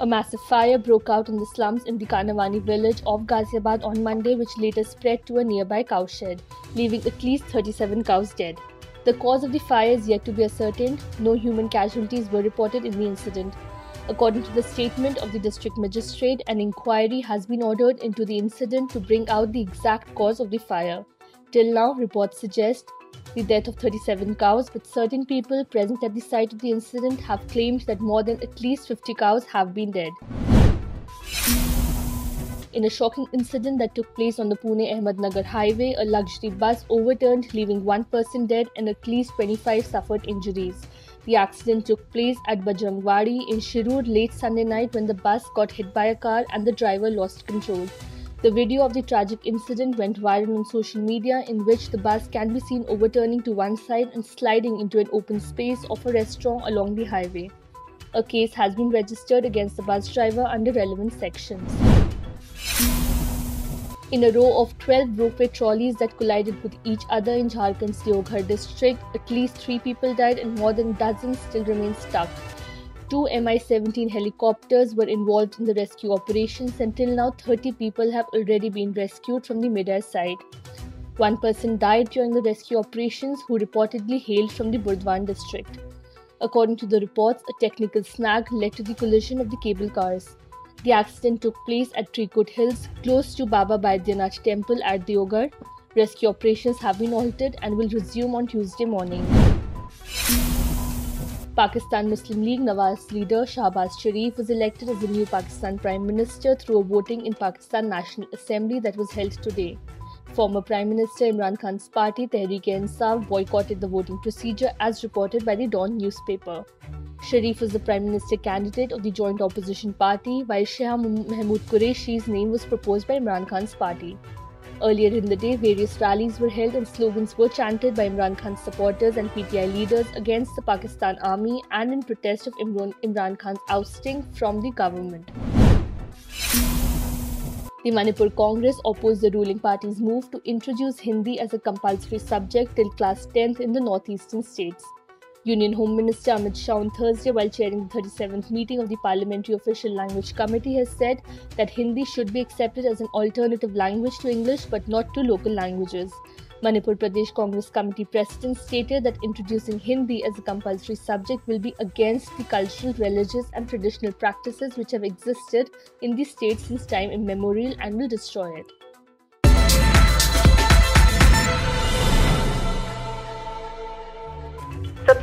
A massive fire broke out in the slums in the Kanawani village of Ghaziabad on Monday, which later spread to a nearby cowshed, leaving at least 37 cows dead. The cause of the fire is yet to be ascertained. No human casualties were reported in the incident. According to the statement of the district magistrate, an inquiry has been ordered into the incident to bring out the exact cause of the fire. Till now, reports suggest the death of 37 cows, but certain people present at the site of the incident have claimed that more than at least 50 cows have been dead. In a shocking incident that took place on the Pune Ahmednagar highway, a luxury bus overturned, leaving one person dead and at least 25 suffered injuries. The accident took place at Bajrangwadi in Shirur late Sunday night when the bus got hit by a car and the driver lost control. The video of the tragic incident went viral on social media, in which the bus can be seen overturning to one side and sliding into an open space of a restaurant along the highway. A case has been registered against the bus driver under relevant sections. In a row of 12 ropeway trolleys that collided with each other in Jharkhand's Deoghar district, at least three people died and more than dozen still remain stuck. Two Mi 17 helicopters were involved in the rescue operations. Until now, 30 people have already been rescued from the midair side. One person died during the rescue operations who reportedly hailed from the Burdwan district. According to the reports, a technical snag led to the collision of the cable cars. The accident took place at Trikut Hills, close to Baba Baidyanath temple at Deoghar. Rescue operations have been halted and will resume on Tuesday morning. Pakistan Muslim League Nawaz leader Shehbaz Sharif was elected as the new Pakistan Prime Minister through a voting in Pakistan National Assembly that was held today. Former Prime Minister Imran Khan's party Tehreek-e-Insaf boycotted the voting procedure as reported by the Dawn newspaper. Sharif was the Prime Minister candidate of the joint opposition party, while Shah Mahmood Qureshi's name was proposed by Imran Khan's party. Earlier in the day, various rallies were held and slogans were chanted by Imran Khan's supporters and PTI leaders against the Pakistan army and in protest of Imran, Khan's ousting from the government. The Manipur Congress opposed the ruling party's move to introduce Hindi as a compulsory subject till class 10th in the northeastern states. Union Home Minister Amit Shah on Thursday, while chairing the 37th meeting of the Parliamentary Official Language Committee, has said that Hindi should be accepted as an alternative language to English but not to local languages. Manipur Pradesh Congress Committee President stated that introducing Hindi as a compulsory subject will be against the cultural, religious, and traditional practices which have existed in the state since time immemorial and will destroy it.